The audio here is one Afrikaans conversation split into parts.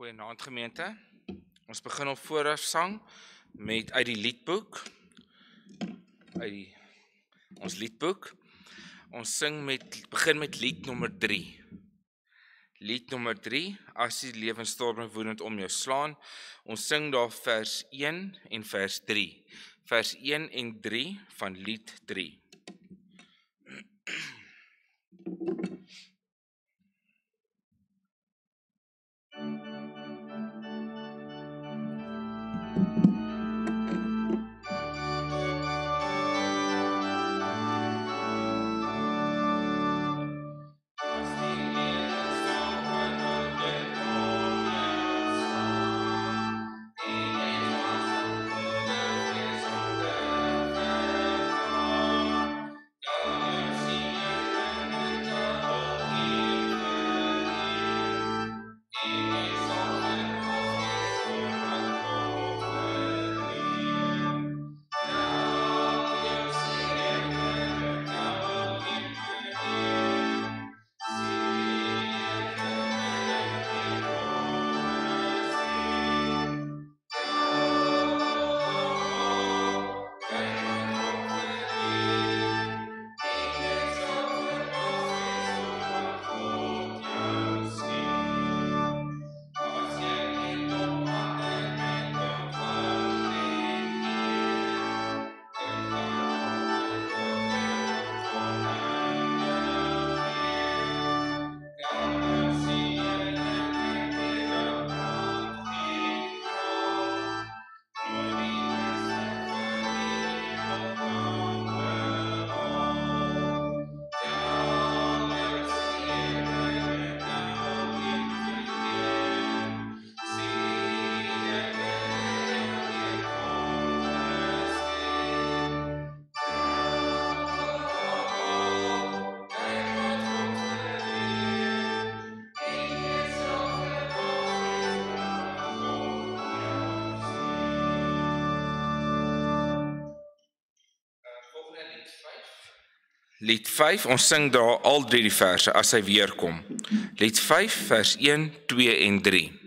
Goeienaand gemeente. Ons begin op vooraf sang met uit die liedboek. Uit die ons liedboek. Ons sing met begin met lied nommer 3. Lied nommer 3, as die lewensstorm woedend om jou slaan. Ons sing daar vers 1 en vers 3. Vers 1 en 3 van lied 3. Lied 5, ons sing daar al drie die verse as hy weer kom. Lied 5 vers 1, 2 en 3.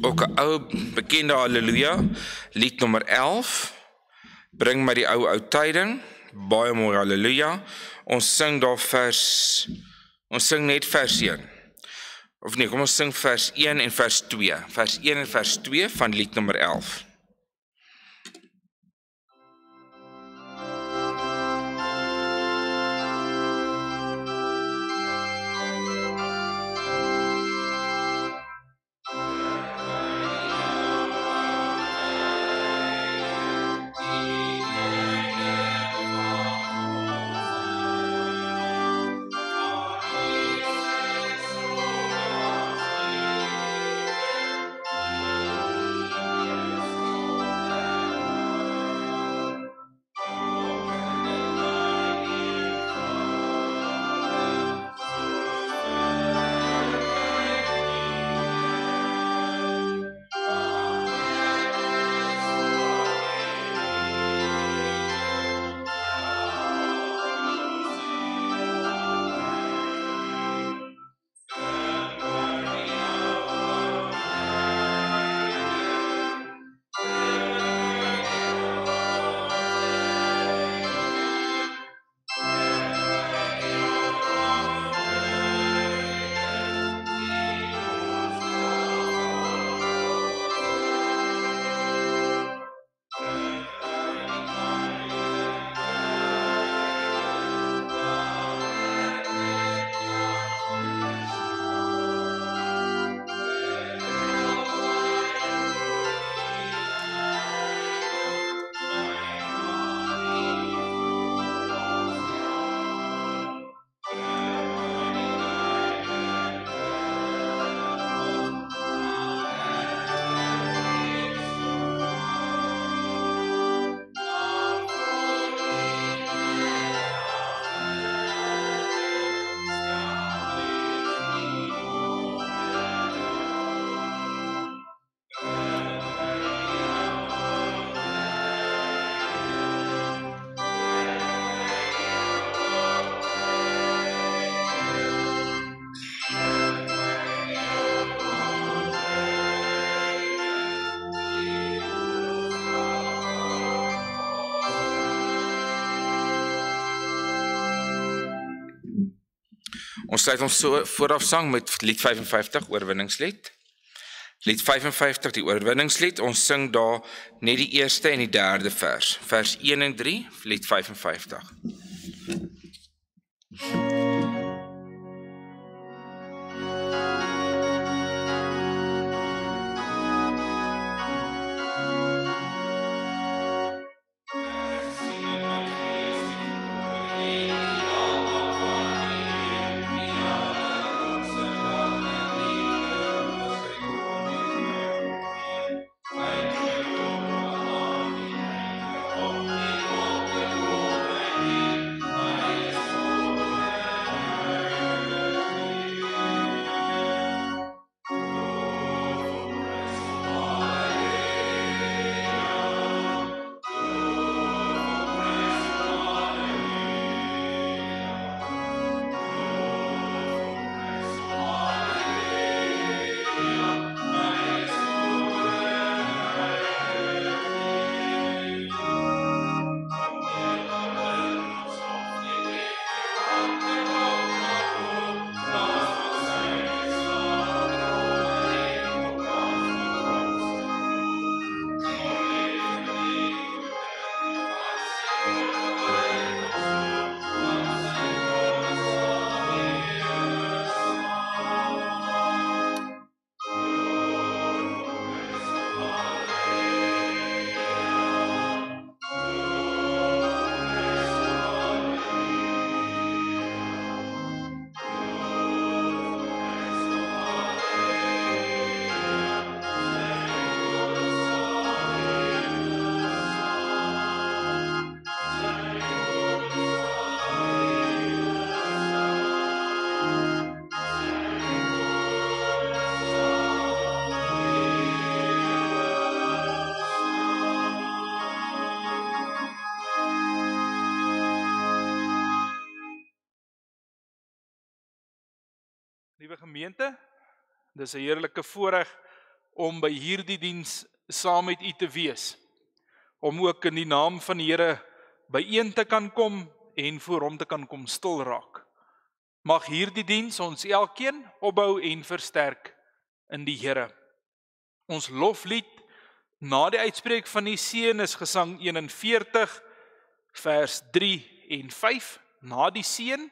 Ook 'n ou bekende haleluja lied nommer 11 bring my die ou ou tyding. Baie mooi haleluja ons sing daar vers ons sing net vers 1 of nee kom ons sing vers 1 en vers 2 vers 1 en vers 2 van lied nommer 11 Ons sluit ons so vooraf sang met lied 55 oorwinningslied. Lied 55 die oorwinningslied. Ons sing daar net die eerste en die derde vers. Vers 1 en 3, lied 55. Liewe gemeente, dis 'n heerlike voorreg om by hierdie diens saam met u te wees. Om ook in die naam van die Here byeen te kan kom en voor hom te kan kom stil raak. Mag hierdie diens ons elkeen opbou en versterk in die Here. Ons loflied na die uitspreek van die seën is gesang 41 vers 3 en 5 na die seën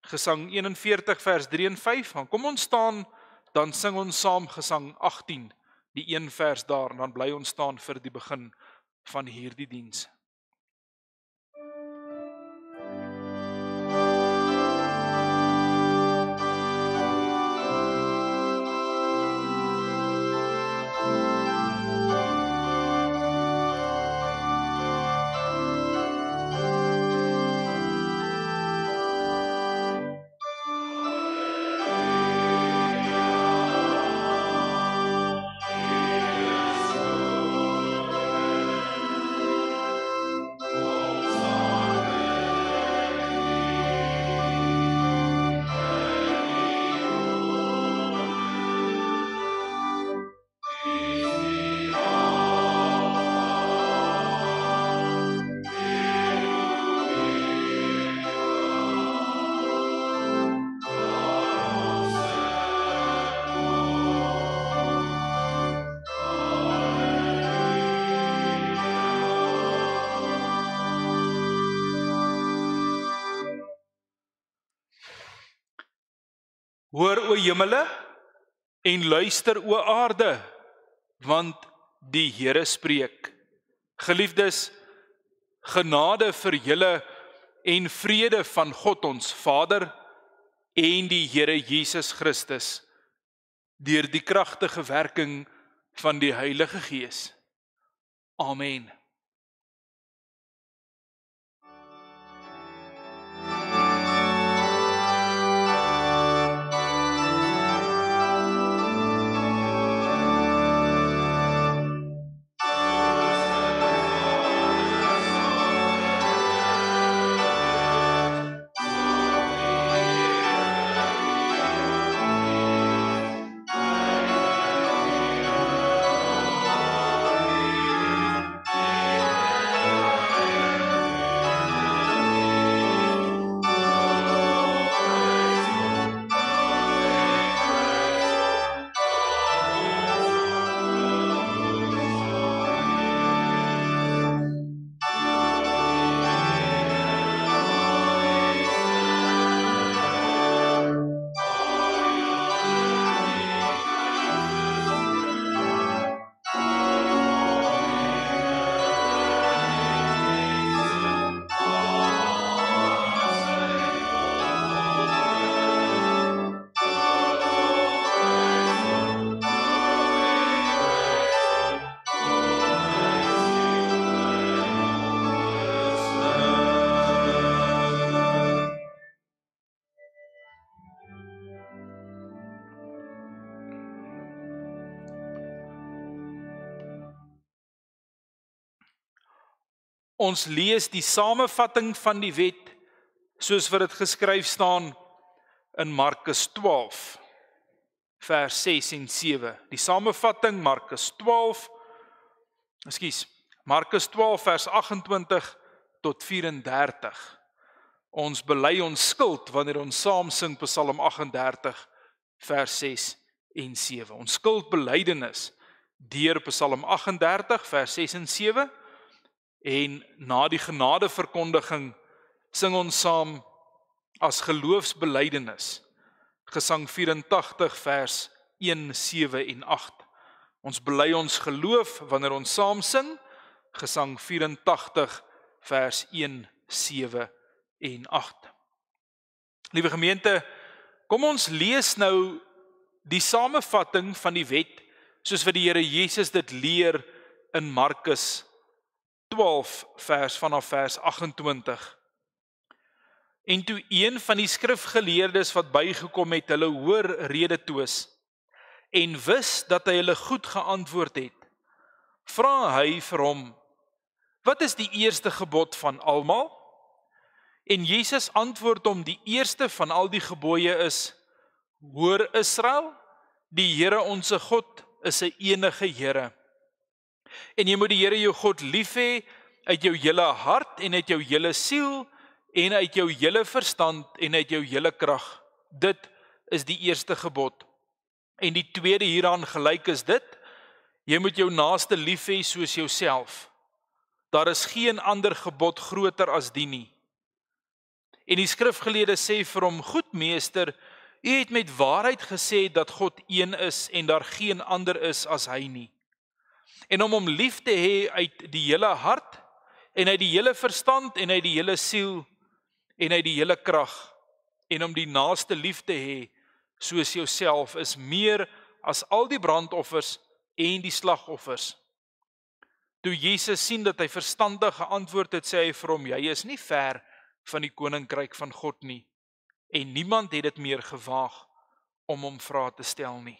Gesang 41 vers 3 en 5. Dan kom ons staan, dan sing ons saam Gesang 18, die een vers daar, dan bly ons staan vir die begin van hierdie diens. Hoor o hemele en luister o aarde want die Here spreek. Geliefdes, genade vir julle en vrede van God ons Vader en die Here Jesus Christus deur die kragtige werking van die Heilige Gees. Amen. Ons lees die samevatting van die wet soos wat dit geskryf staan in Markus 12 vers 6 en 7. Die samevatting Markus 12 Ekskuus. Markus 12 vers 28 tot 34. Ons bely ons skuld wanneer ons saam sing Psalm 38 vers 6 en 7. Ons skuldbelydenis deur Psalm 38 vers 6 en 7 en na die genadeverkondiging sing ons saam as geloofsbelydenis Gesang 84 vers 1 7 en 8. Ons bely ons geloof wanneer ons saam sing Gesang 84 vers 1 7 en 8. Liewe gemeente, kom ons lees nou die samevatting van die wet soos wat die Here Jesus dit leer in Markus 12 vers vanaf vers 28. En toe een van die skrifgeleerdes wat bygekom het, hulle hoor rede toos en wis dat hy hulle goed geantwoord het, vra hy vir hom: "Wat is die eerste gebod van almal?" En Jesus antwoord hom: "Die eerste van al die gebooie is: Hoor Israel, die Here ons God is 'n enige Here. En jy moet die Here jou God lief hê uit jou hele hart en uit jou hele siel en uit jou hele verstand en uit jou hele krag. Dit is die eerste gebod. En die tweede hieraan gelyk is dit: jy moet jou naaste lief hê soos jouself. Daar is geen ander gebod groter as die nie. En die skrifgeleerde sê vir hom: "Goed meester, U het met waarheid gesê dat God een is en daar geen ander is as hy nie. En om hom lief te hê uit die hele hart en uit die hele verstand en uit die hele siel en uit die hele krag en om die naaste lief te hê soos jouself is meer as al die brandoffers en die slagoffers. Toe Jesus sien dat hy verstandig geantwoord het, sê hy vir hom: "Jy is nie ver van die koninkryk van God nie." en niemand het dit meer gewaag om hom vrae te stel nie.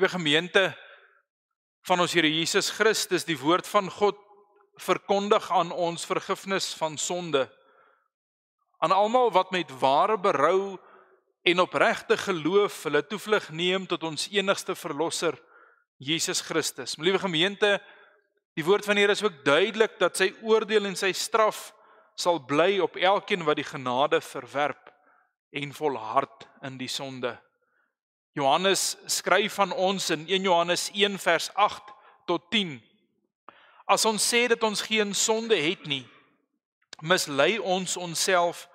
Liewe gemeente van ons Here Jesus Christus, die woord van God verkondig aan ons vergifnis van sonde. Aan almal wat met ware berou en opregte geloof hulle toevlug neem tot ons enigste verlosser Jesus Christus. Liewe gemeente, die woord van die Here is ook duidelik dat sy oordeel en sy straf sal bly op elkeen wat die genade verwerp en volhard in die sonde. Johannes skryf van ons in 1 Johannes 1 vers 8 tot 10. As ons sê dat ons geen sonde het nie, mislei ons onsself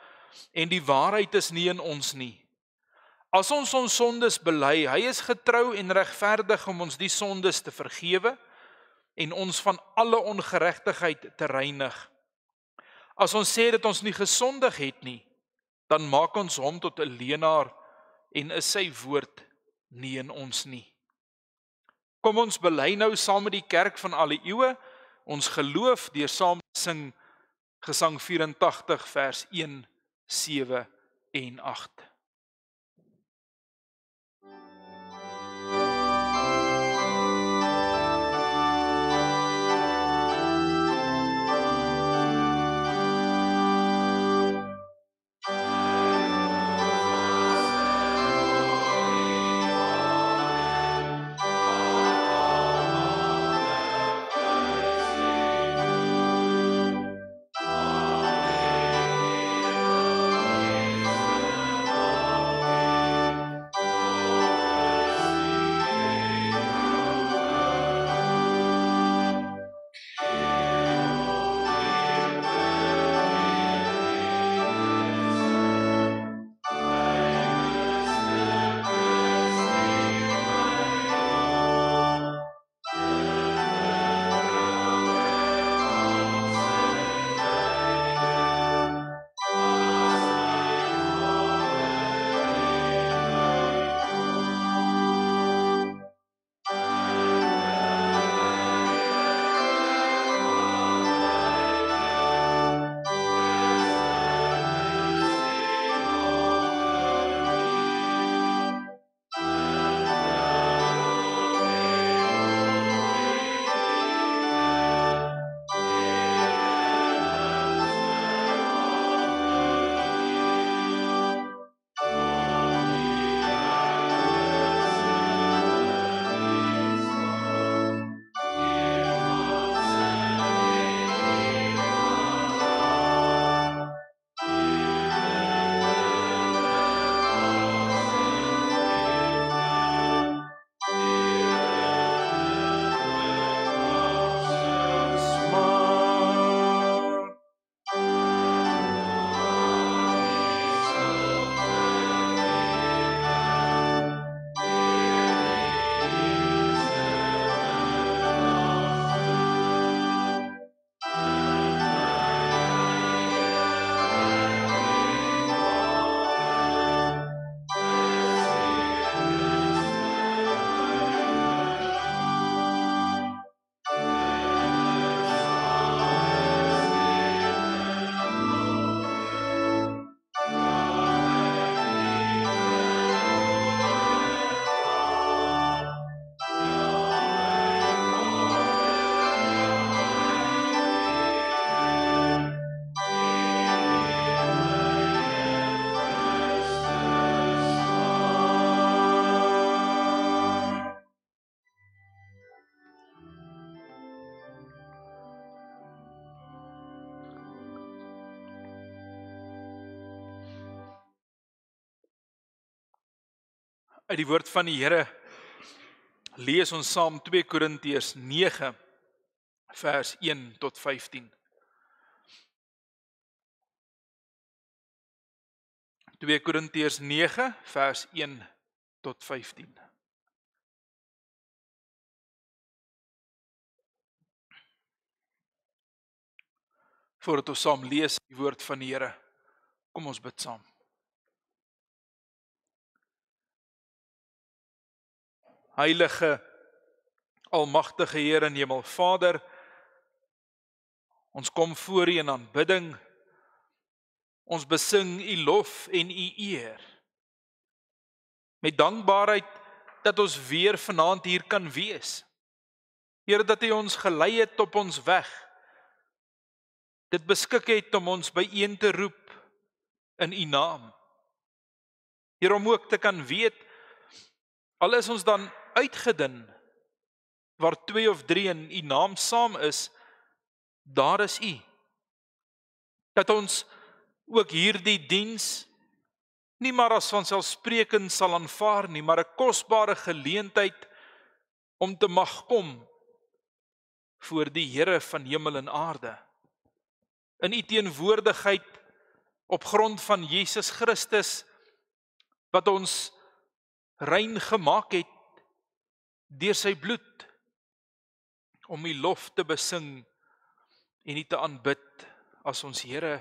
en die waarheid is nie in ons nie. As ons ons sondes bely, hy is getrou en regverdig om ons die sondes te vergewe en ons van alle ongeregtigheid te reinig. As ons sê dat ons nie gesondig het nie, dan maak ons hom tot 'n leienaar en is sy woord nie in ons nie. Kom ons bely nou saam met die kerk van alle eeue ons geloof deur saam sing Gesang 84 vers 1 7 en 8. Uit die woord van die Here lees ons saam 2 Korintiërs 9 vers 1 tot 15. 2 Korintiërs 9 vers 1 tot 15. Voordat ons saam lees die woord van die Here, kom ons bid saam. Heilige Almagtige Here en Hemel Vader, ons kom voor U in aanbidding. Ons besing U lof en U eer. Met dankbaarheid dat ons weer vanaand hier kan wees. Here dat U ons gelei het op ons weg. Dit beskik het om ons byeen te roep in U naam. Here om ook te kan weet al is ons dan uitgedun waar 2 of 3 in u naam saam is, daar is u. Dat ons ook hierdie diens nie maar as vanselfsprekend sal aanvaar nie, maar 'n kosbare geleentheid om te mag kom voor die Here van hemel en aarde. In u teenwoordigheid op grond van Jesus Christus wat ons rein gemaak het deur sy bloed om U lof te besing en U te aanbid as ons Here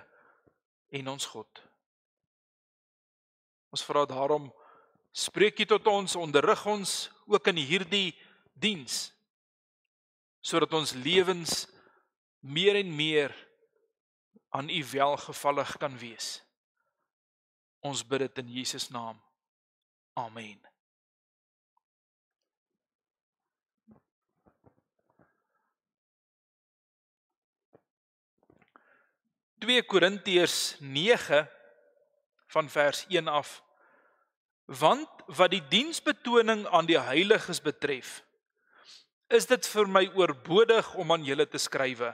en ons God. Ons vra daarom spreek U tot ons, onderrig ons ook in hierdie diens sodat ons lewens meer en meer aan U welgevallig kan wees. Ons bid dit in Jesus naam. Amen. 2 Korintiërs 9 van vers 1 af. Want wat die diensbetoning aan die heiliges betref, is dit vir my oorbodig om aan julle te skrywe.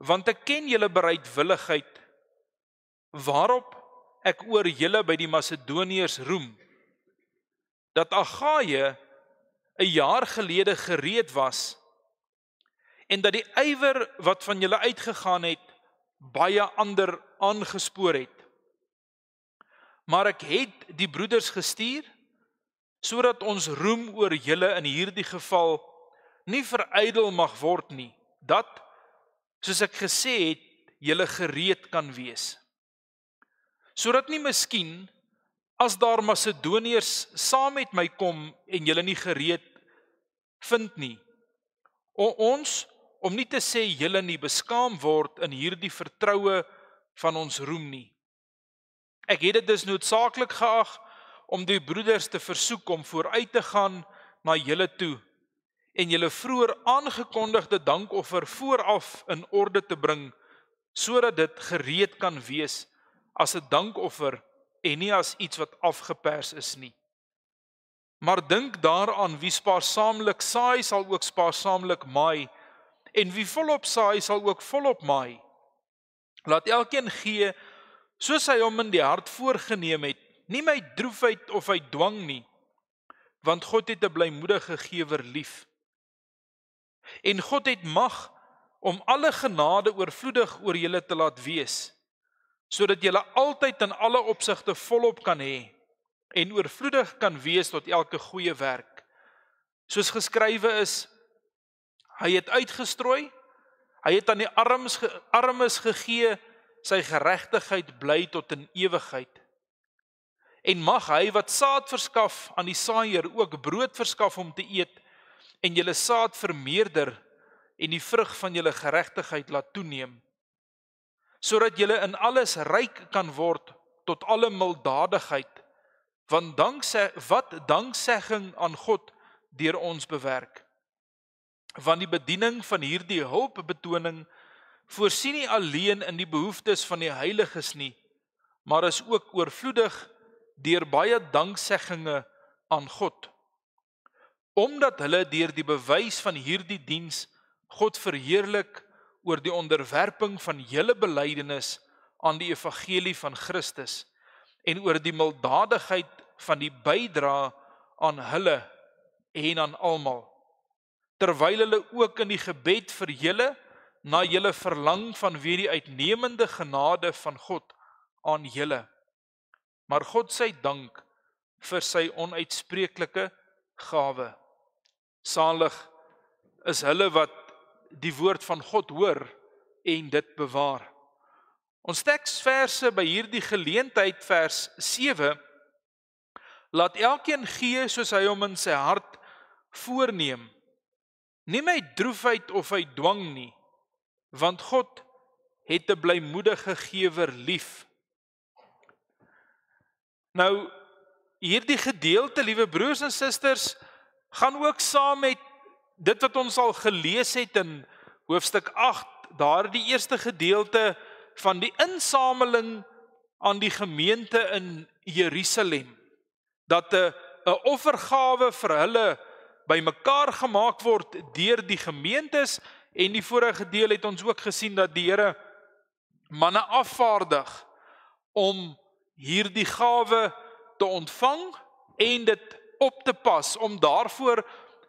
Want ek ken julle bereidwilligheid waarop ek oor julle by die Macedoniërs roem dat Agaie 'n jaar gelede gereed was en dat die ywer wat van julle uitgegaan het baie ander aangespoor het. Maar ek het die broeders gestuur sodat ons roem oor julle in hierdie geval nie verydel mag word nie, dat soos ek gesê het, julle gereed kan wees. Sodat nie miskien as daar Macedoniërs saam met my kom en julle nie gereed vind nie, ons om nie te sê julle nie beskaam word in hierdie vertroue van ons roem nie. Ek het dit dus noodsaaklik geag om die broeders te versoek om vooruit te gaan na julle toe en julle vroeër aangekondigde dankoffer vooraf in orde te bring sodat dit gereed kan wees as 'n dankoffer en nie as iets wat afgepers is nie. Maar dink daaraan wie spaarsaamlik saai sal ook spaarsaamlik maai en wie volop saai sal ook volop maai. Laat elkeen gee soos hy hom in die hart voorgenem het, nie my droefheid of uit dwang nie, want God het 'n blymoedige gewer lief. En God het mag om alle genade oorvloedig oor julle te laat wees, sodat julle altyd in alle opsigte volop kan hê en oorvloedig kan wees tot elke goeie werk. Soos geskrywe is, Hy het uitgestrooi. Hy het aan die armes armes gegee. Sy geregtigheid bly tot in ewigheid. En mag hy wat saad verskaf aan die saaier ook brood verskaf om te eet en julle saad vermeerder en die vrug van julle geregtigheid laat toeneem sodat julle in alles ryk kan word tot alle mildadigheid want dankse wat danksegging aan God deur ons bewerk van die bediening van hierdie hulpbetoning voorsien nie alleen in die behoeftes van die heiliges nie, maar is ook oorvloedig deur baie danksegginge aan God. Omdat hulle deur die bewys van hierdie diens God verheerlik oor die onderwerping van hele belydenis aan die evangelie van Christus en oor die mildadigheid van die bydra aan hulle en aan almal terwyl hulle ook in die gebed vir julle na julle verlang van wie die uitnemende genade van God aan julle. Maar God sê dank vir sy onuitspreeklike gawe. Salig is hulle wat die woord van God hoor en dit bewaar. Ons teksverse by hierdie geleentheid vers 7 laat elkeen gee soos hy hom in sy hart voorneem Nie my droefheid of hy dwang nie, want God het 'n blymoedige gewer lief. Nou hierdie gedeelte, liewe broers en susters, gaan ook saam met dit wat ons al gelees het in hoofstuk 8, daardie eerste gedeelte van die insameling aan die gemeente in Jerusalem dat 'n 'n offergawe vir hulle bymekaar gemaak word deur die gemeentes en die vorige deel het ons ook gesien dat die Here manne afvaardig om hierdie gawe te ontvang en dit op te pas om daarvoor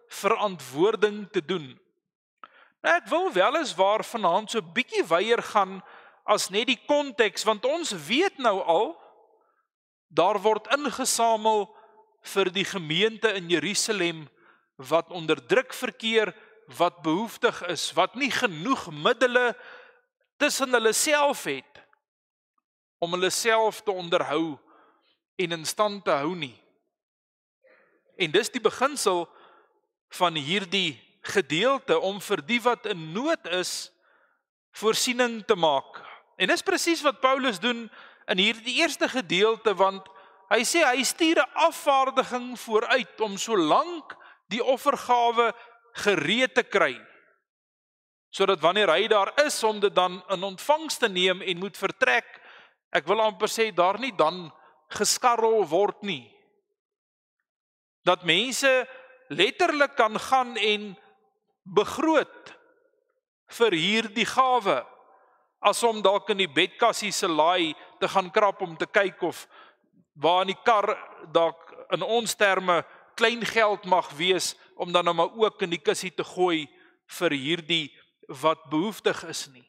verantwoording te doen. Nou ek wil wel eens waar vanaand so bietjie weier gaan as net die konteks want ons weet nou al Daar word ingesamel vir die gemeente in Jerusalem wat onder druk verkeer, wat behoeftig is, wat nie genoeg middele tussen hulle self het om hulle self te onderhou en in stand te hou nie. En dis die beginsel van hierdie gedeelte om vir die wat in nood is voorsiening te maak. En dis presies wat Paulus doen in hierdie eerste gedeelte want hy sê hy stuur 'n afvaardiging vooruit om solank die offergawe gereed te kry sodat wanneer hy daar is om dit dan in ontvangs te neem en moet vertrek ek wil amper sê daar nie dan geskarrel word nie. Dat mense letterlik kan gaan en begroot vir hierdie gawe as om dalk in die bedkassie se laai te gaan krap om te kyk of waar in die kar dalk in ons terme klein geld mag wees om dan nou maar ook in die kussie te gooi vir hierdie wat behoeftig is nie.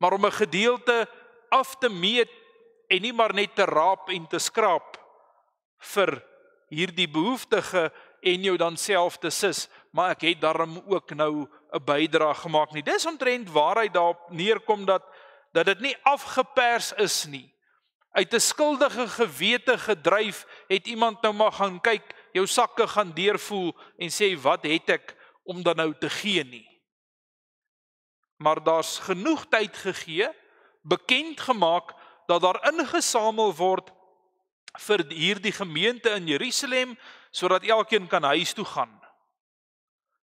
Maar om 'n gedeelte af te meet en nie maar net te raap en te skraap vir hierdie behoeftige en jou dan self te sis, maar ek het daarom ook nou 'n bydrae gemaak nie. Dis omtrent waarheid daarop neerkom dat dat dit nie afgepers is nie. Uit 'n skuldige gewete gedryf het iemand nou maar gaan kyk, jou sakke gaan deurvoel en sê wat het ek om dan nou te gee nie. Maar daar's genoeg tyd gegee, bekend gemaak dat daar ingesamel word vir hierdie gemeente in Jerusalem sodat elkeen kan huis toe gaan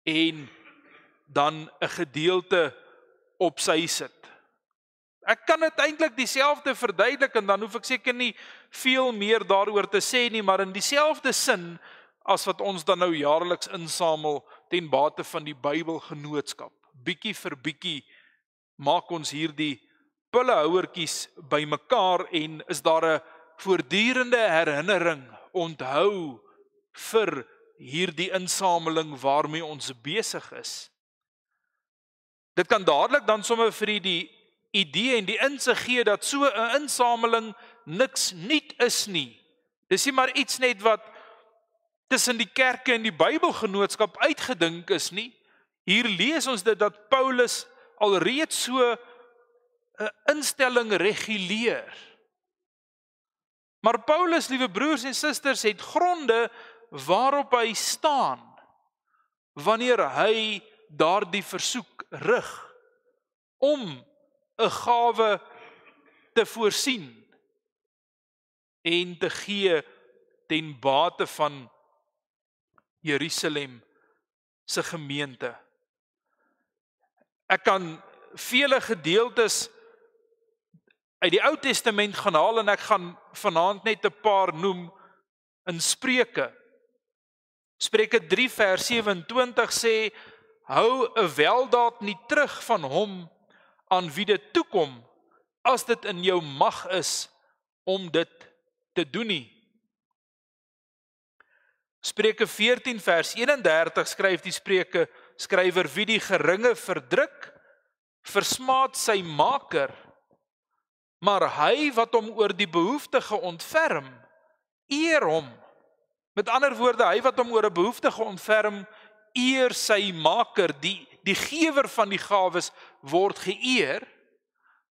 en dan 'n gedeelte op sy sit. Ek kan dit eintlik dieselfde verduidelik en dan hoef ek seker nie veel meer daaroor te sê nie, maar in dieselfde sin as wat ons dan nou jaarliks insamel ten bate van die Bybelgenootskap. Bietjie vir bietjie maak ons hierdie pullehouertjies bymekaar en is daar 'n voortdurende herinnering onthou vir hierdie insameling waarmee ons besig is. Dit kan dadelik dan sommer vir die idee en die insig gee dat so 'n insameling niks nuut is nie. Dis nie maar iets net wat tussen die kerke en die Bybelgenootskap uitgedink is nie. Hier lees ons dit dat Paulus alreeds so 'n instelling reguleer. Maar Paulus, liewe broers en susters, het gronde waarop hy staan wanneer hy daardie versoek rig om 'n gawe te voorsien en te gee ten bate van Jerusalem se gemeente. Ek kan vele gedeeltes uit die Ou Testament gaan haal en ek gaan vanaand net 'n paar noem in Spreuke. Spreuke 3 vers 27 sê hou 'n weldaad nie terug van hom aan wie dit toekom as dit in jou mag is om dit te doen nie. Spreuke 14 vers 31 skryf die Spreuke skrywer wie die geringe verdruk versmaat sy maker Maar hy wat hom oor die behoeftige ontferm, eer hom. Met ander woorde, hy wat hom oor 'n behoeftige ontferm, eer sy maker, die die gewer van die gawes word geëer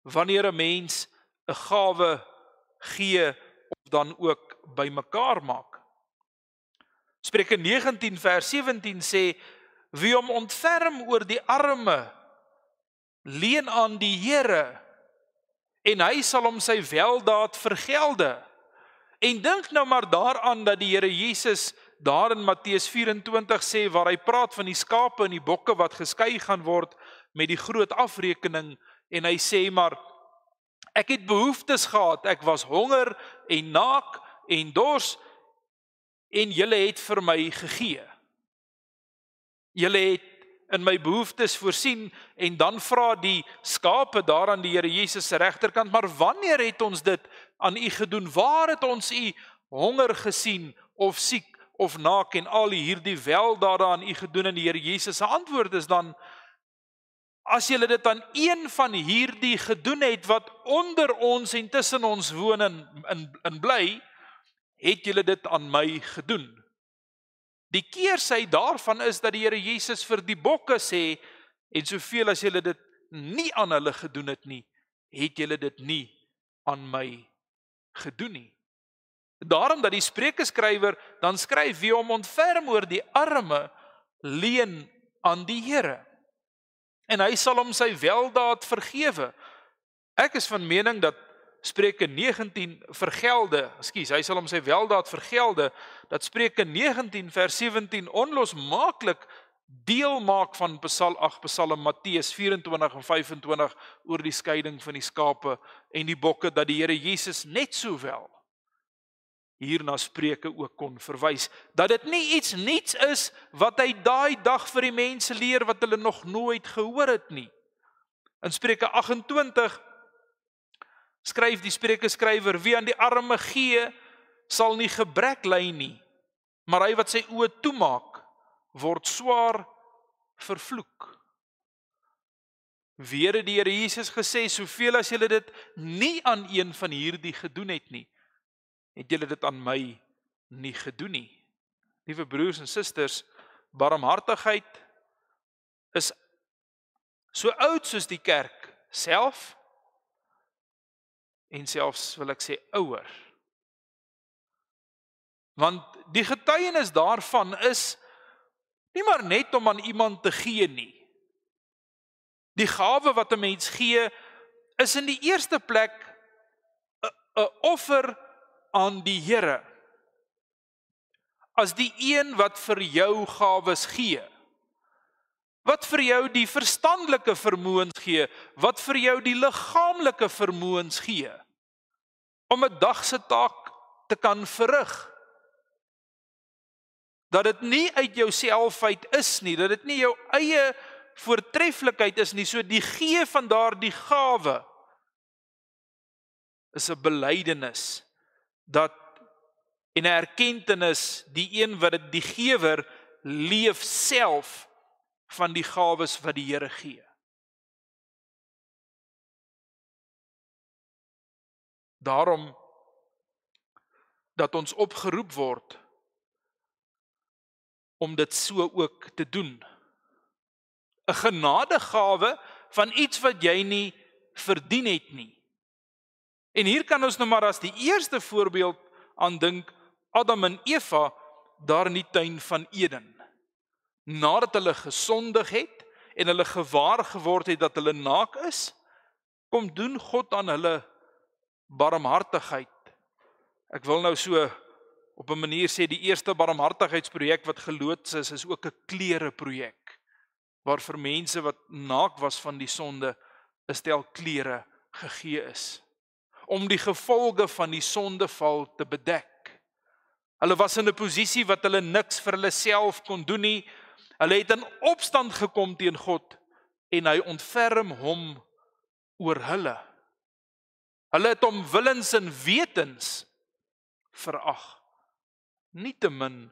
wanneer 'n mens 'n gawe gee of dan ook bymekaar maak. Spreuke 19 vers 17 sê wie hom ontferm oor die arme leen aan die Here en hy sal hom sy weldaad vergelde. En dink nou maar daaraan dat die Here Jesus daar in Matteus 24 sê waar hy praat van die skape en die bokke wat geskei gaan word met die groot afrekening en hy sê maar ek het behoeftes gehad, ek was honger en naak en dors en julle het vir my gegee. Julle het in my behoeftes voorsien en dan vra die skape daar aan die Here Jesus se regterkant maar wanneer het ons dit aan u gedoen? Waar het ons u honger gesien of siek of naak? En al hierdie weldade aan u gedoen en die Here Jesus se antwoord is dan as julle dit aan een van hierdie gedoen het wat onder ons en tussen ons woon en in in bly, het julle dit aan my gedoen. Die keersy daarvan is dat die Here Jesus vir die bokke sê en soveel as julle dit nie aan hulle gedoen het nie, het julle dit nie aan my gedoen nie. Daarom dat die Spreuke skrywer dan skryf wie om ontferm oor die arme leen aan die Here en hy sal hom sy weldaad vergewe. Ek is van mening dat Spreuke 19 vergelde, ekskuus, hy sal hom sy weldaad vergelde, dat Spreuke 19 vers 17 onlosmaaklik deel maak van Psalm 8 Psalm Matteus 24 en 25 oor die skeiding van die skape en die bokke dat die Here Jesus net sowel hierna Spreuke ook kon verwys dat dit nie iets niets is wat hy daai dag vir die mense leer wat hulle nog nooit gehoor het nie. In Spreuke 28 skryf die Spreuke skrywer wie aan die arme gee sal nie gebrek ly nie, maar hy wat sy oë toemaak word swaar vervloek. Weer het die Here Jesus gesê soveel as julle dit nie aan een van hierdie gedoen het nie, het julle dit aan my nie gedoen nie. Liewe broers en susters, barmhartigheid is so oud soos die kerk self en selfs wil ek sê ouer. Want die getuienis daarvan is nie maar net om aan iemand te gee nie. Die gawe wat 'n mens gee is in die eerste plek 'n offer aan die Here. As die een wat vir jou gawes gee wat vir jou die verstandelike vermoëns gee wat vir jou die liggaamlike vermoëns gee om 'n dag se taak te kan verrig dat dit nie uit jouself uit is nie dat dit nie jou eie voortreffelikheid is nie so die gee van daardie gawe is 'n belydenis dat en 'n erkenning die een wat dit die gewer leef self van die gawes wat die Here gee. Daarom dat ons opgeroep word om dit so ook te doen. 'n Genadegawe van iets wat jy nie verdien het nie. En hier kan ons nou maar as die eerste voorbeeld aan dink Adam en Eva daar in die tuin van Eden. Nadat hulle gesondig het en hulle gewaar geword het dat hulle naak is, kom doen God aan hulle barmhartigheid. Ek wil nou so op 'n manier sê die eerste barmhartigheidsprojek wat geloods is, is ook 'n klere projek waar vir mense wat naak was van die sonde 'n stel klere gegee is om die gevolge van die sondeval te bedek. Hulle was in 'n posisie wat hulle niks vir hulle self kon doen nie. Hulle het in opstand gekom teen God en hy ontferm hom oor hulle. Hulle het hom willens en wetens verag. Nietemin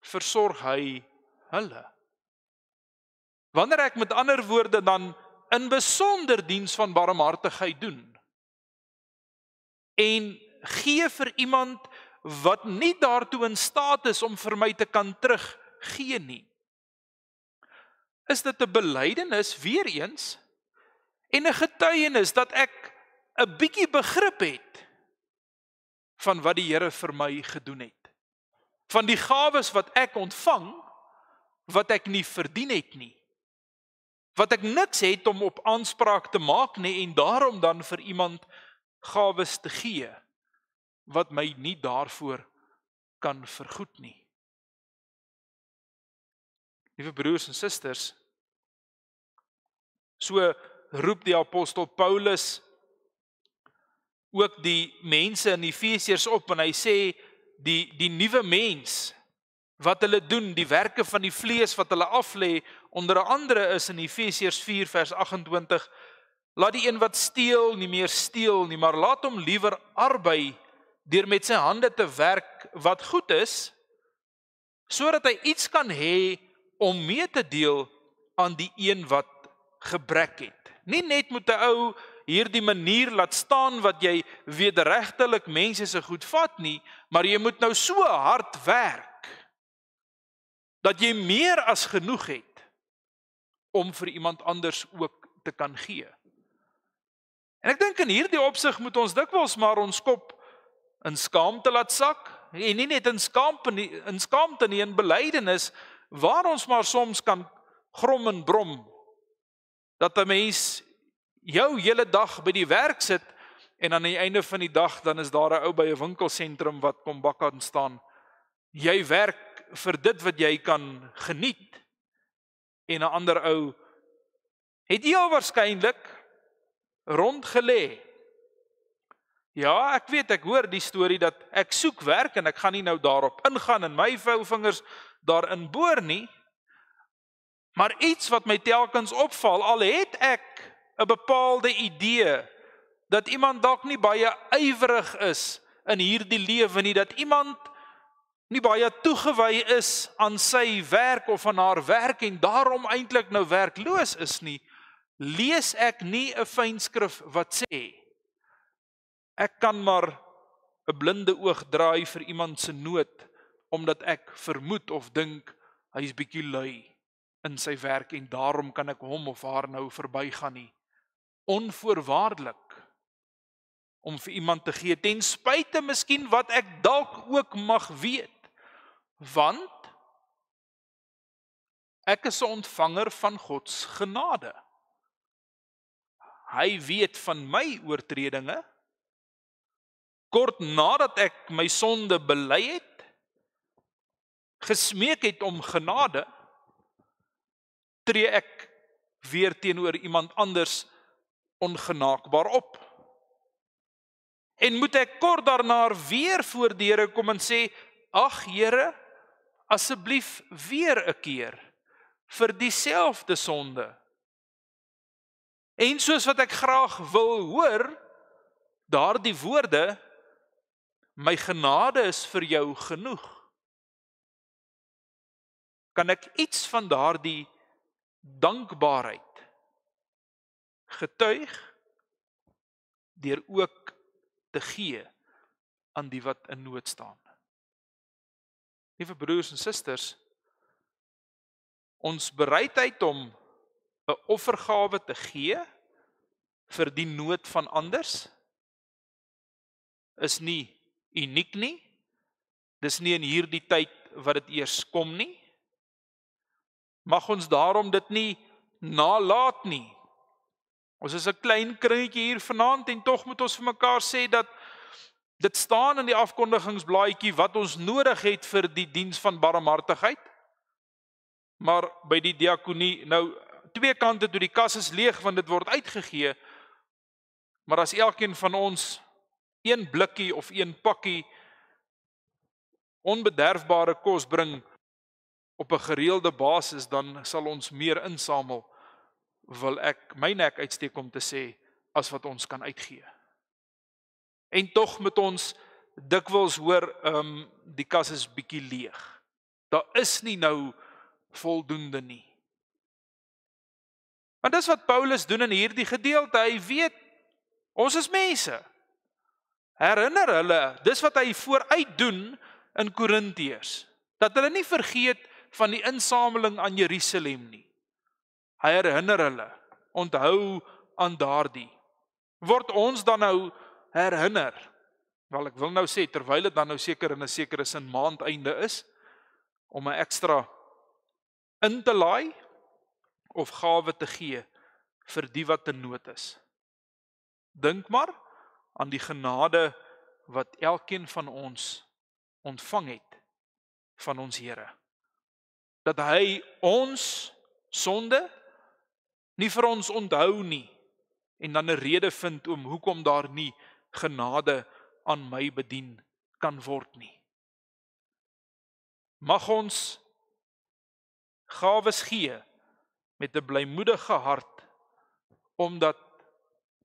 versorg hy hulle. Wanneer ek met ander woorde dan in besonder diens van barmhartigheid doen, en gee vir iemand wat nie daartoe in staat is om vir my te kan teruggee nie. Is dit 'n belydenis weer eens en 'n getuienis dat ek 'n bietjie begrip het van wat die Here vir my gedoen het. Van die gawes wat ek ontvang wat ek nie verdien het nie. Wat ek niks het om op aanspraak te maak nie en daarom dan vir iemand gawes te gee wat my nie daarvoor kan vergoed nie. Liewe broers en susters, so roep die apostel Paulus ook die mense in Efesiërs op en hy sê die die nuwe mens wat hulle doen, die werke van die vlees wat hulle aflê, onder andere is in Efesiërs 4 vers 28 Laat die een wat steel nie meer steel nie, maar laat hom liewer arbei deur met sy hande te werk wat goed is, sodat hy iets kan hê om mee te deel aan die een wat gebrek het. Nie net moet 'n ou hierdie manier laat staan wat jy wederregtelik mense se goed vat nie, maar jy moet nou so hard werk dat jy meer as genoeg het om vir iemand anders ook te kan gee. En ek dink in hierdie opsig moet ons dikwels maar ons kop in skaamte laat sak en nie net in skaamte in skaamte nie in belydenis waar ons maar soms kan grom en brom dat 'n mens jou hele dag by die werk sit en aan die einde van die dag dan is daar 'n ou by 'n winkelsentrum wat kom bak aan staan. Jy werk vir dit wat jy kan geniet. En 'n ander ou het heel waarskynlik rondgelê. Ja, ek weet ek hoor die storie dat ek soek werk en ek gaan nie nou daarop ingaan en my vou vingers daarin boor nie. Maar iets wat my telkens opval, al het ek 'n bepaalde idee dat iemand dalk nie baie ywerig is in hierdie lewe nie, dat iemand nie baie toegewy is aan sy werk of aan haar werk en daarom eintlik nou werkloos is nie, lees ek nie 'n fyn skrif wat sê ek kan maar 'n blinde oog draai vir iemand se nood omdat ek vermoed of dink hy's bietjie lui in sy werk en daarom kan ek hom of haar nou verbygaan nie. Onvoorwaardelik om vir iemand te gee ten spyte miskien wat ek dalk ook mag weet want ek is 'n ontvanger van God se genade hy weet van my oortredinge kort nadat ek my sonde bely het gesmeek het om genade tree ek weer teenoor iemand anders ongenaakbaar op. En moet ek kort daarna weer voor die Here kom en sê: "Ag Here, asseblief weer 'n keer vir dieselfde sonde." En soos wat ek graag wil hoor, daardie woorde: "My genade is vir jou genoeg." Kan ek iets van daardie dankbaarheid getuig deur ook te gee aan die wat in nood staan. Liewe broers en susters, ons bereidheid om 'n offergawe te gee vir die nood van anders is nie uniek nie. Dis nie in hierdie tyd wat dit eers kom nie. Mag ons daarom dit nie nalat nie Ons is 'n klein kringetjie hier vanaand en tog moet ons vir mekaar sê dat dit staan in die afkondigingsblaadjie wat ons nodig het vir die diens van barmhartigheid. Maar by die diakonie nou twee kante toe die kas is leeg want dit word uitgegee. Maar as elkeen van ons een blikkie of een pakkie onbederfbare kos bring op 'n gereelde basis dan sal ons meer insamel wil ek my nek uitsteek om te sê as wat ons kan uitgee. En tog met ons dikwels hoor ehm um, die kas is bietjie leeg. Daar is nie nou voldoende nie. Want dis wat Paulus doen in hierdie gedeelte. Hy weet ons is mense. Herinner hulle, dis wat hy vooruit doen in Korintiërs, dat hulle nie vergeet van die insameling aan Jerusalem nie. Hy herinner hulle. Onthou aan daardie. Word ons dan nou herinner? Wel ek wil nou sê terwyl dit dan nou seker in 'n sekere sin maandeinde is om 'n ekstra in te laai of gawe te gee vir die wat in nood is. Dink maar aan die genade wat elkeen van ons ontvang het van ons Here. Dat hy ons sonde nie vir ons onthou nie en dan 'n rede vind om hoekom daar nie genade aan my bedien kan word nie. Mag ons gawes gee met 'n blymoedige hart omdat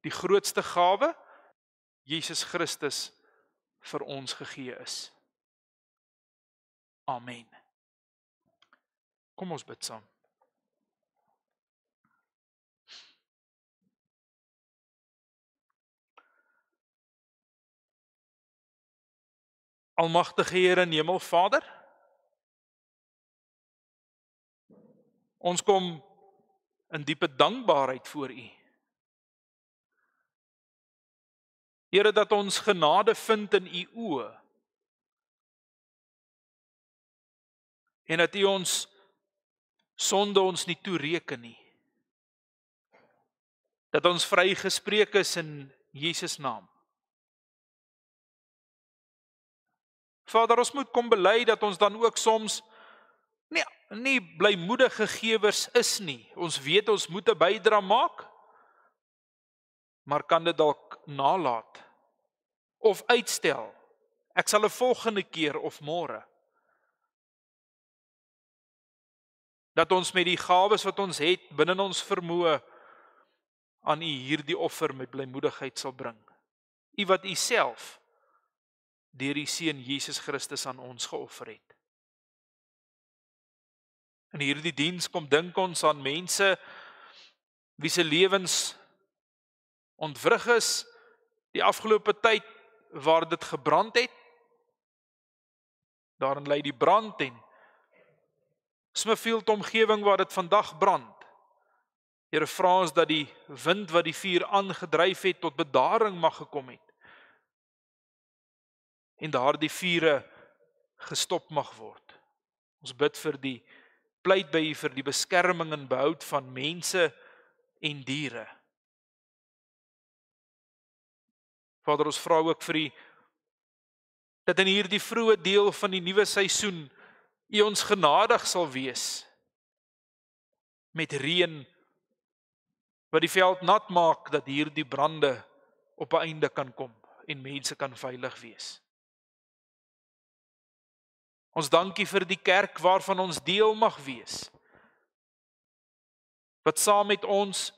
die grootste gawe Jesus Christus vir ons gegee is. Amen. Kom ons bid saam. Almagtige Here en Hemelvader, ons kom in diepe dankbaarheid voor U. Here dat ons genade vind in U oë. En dat U ons sonde ons nie toereken nie. Dat ons vrygespreek is in Jesus naam. Vader, ons moet kom bely dat ons dan ook soms nie blymoedige gewers is nie. Ons weet ons moet 'n bydra maak. Maar kan dit dalk nalat of uitstel? Ek sal 'n volgende keer of môre. Dat ons met die gawes wat ons het binne ons vermoë aan U hierdie offer met blymoedigheid sal bring. U wat U self deur die seun Jesus Christus aan ons geoffer het. In hierdie diens kom dink ons aan mense wie se lewens ontwrig is die afgelope tyd waar dit gebrand het. Daarin lê die brand en Smithfield omgewing waar dit vandag brand. Here vra ons dat die wind wat die vuur aangedryf het tot bedaring mag gekom het en daardie vure gestop mag word. Ons bid vir die pleit by U vir die beskerming en behoud van mense en diere. Vader, ons vra ook vir U dat in hierdie vroeë deel van die nuwe seisoen U ons genadig sal wees met reën wat die veld nat maak dat hierdie brande op 'n einde kan kom en mense kan veilig wees. Ons dankie vir die kerk waarvan ons deel mag wees. Wat saam met ons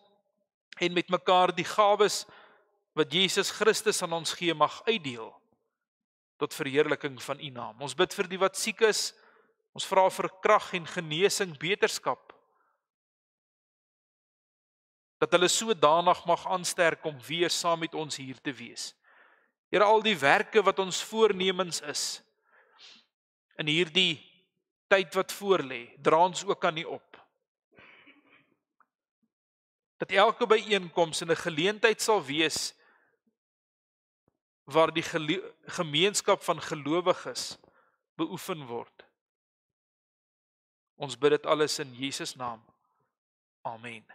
en met mekaar die gawes wat Jesus Christus aan ons gee mag uitdeel tot verheerliking van U naam. Ons bid vir die wat siek is. Ons vra vir krag en genesing, beterskap. Dat hulle sodanig mag aansterk om weer saam met ons hier te wees. Here al die werke wat ons voornemens is in hierdie tyd wat voorlê, dra ons ook aan U op. Dat elke byeenkoms 'n geleentheid sal wees waar die gemeenskap van gelowiges beoefen word. Ons bid dit alles in Jesus naam. Amen.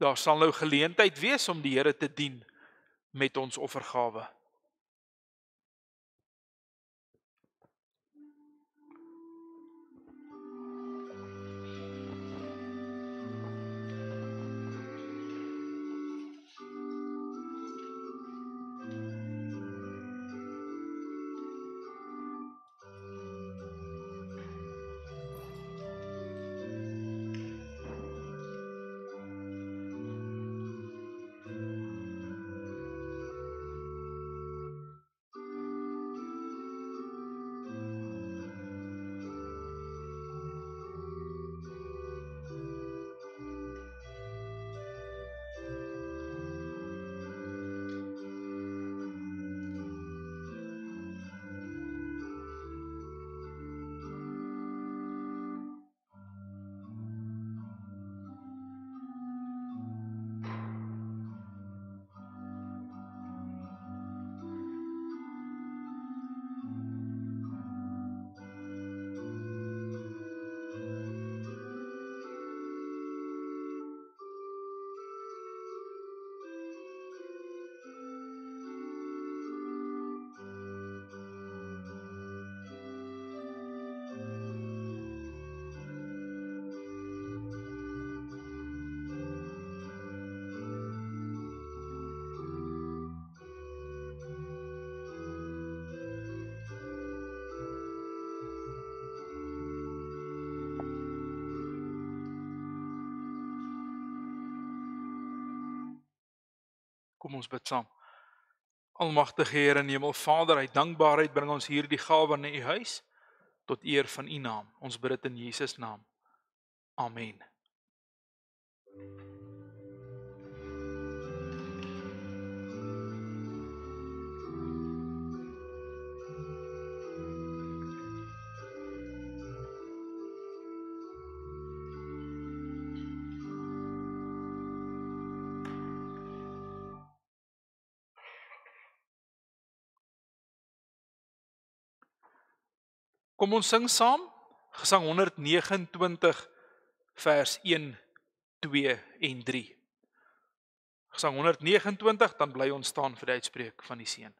Daar sal nou geleentheid wees om die Here te dien met ons offergawe. Kom ons bid saam. Almagtige Here en Hemelvader, uit dankbaarheid bring ons hierdie gawe na u huis tot eer van u naam. Ons bid dit in Jesus naam. Amen. Kom ons sing saam Gesang 129 vers 1 2 en 3. Gesang 129 dan bly ons staan vir die uitspreek van die seën.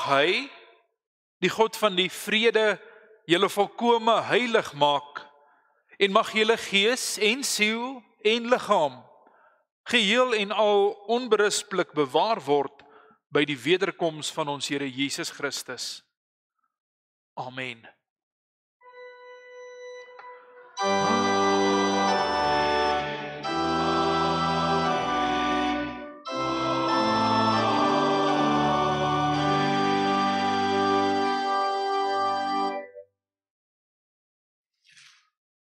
Mag hy die God van die vrede julle volkome heilig maak en mag julle gees en siel en liggaam geheel en al onberispelik bewaar word by die wederkoms van ons Here Jesus Christus. Amen. Amen.